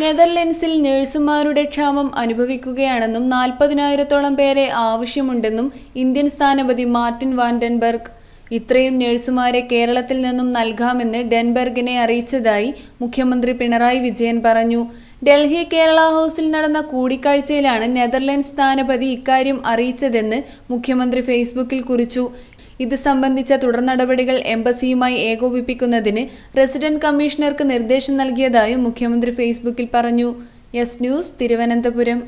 നെതർലൻഡ്സിൽ നഴ്സുമാരുടെ ക്ഷാമം അനുഭവിക്കുകയാണെന്നും നാൽപ്പതിനായിരത്തോളം പേരെ ആവശ്യമുണ്ടെന്നും ഇന്ത്യൻ സ്ഥാനപതി മാർട്ടിൻ വാൻഡൻബർഗ്. ഇത്രയും നഴ്സുമാരെ കേരളത്തിൽ നിന്നും നൽകാമെന്ന് ഡെൻബർഗിനെ അറിയിച്ചതായി മുഖ്യമന്ത്രി പിണറായി വിജയൻ പറഞ്ഞു. ഡൽഹി കേരള ഹൗസിൽ നടന്ന കൂടിക്കാഴ്ചയിലാണ് നെതർലൻഡ്സ് സ്ഥാനപതി ഇക്കാര്യം അറിയിച്ചതെന്ന് മുഖ്യമന്ത്രി ഫേസ്ബുക്കിൽ കുറിച്ചു. ഇത് സംബന്ധിച്ച തുടർ നടപടികൾ എംബസിയുമായി ഏകോപിപ്പിക്കുന്നതിന് റെസിഡന്റ് കമ്മീഷണർക്ക് നിർദ്ദേശം നൽകിയതായും മുഖ്യമന്ത്രി ഫേസ്ബുക്കിൽ പറഞ്ഞു. S news Thiruvananthapuram.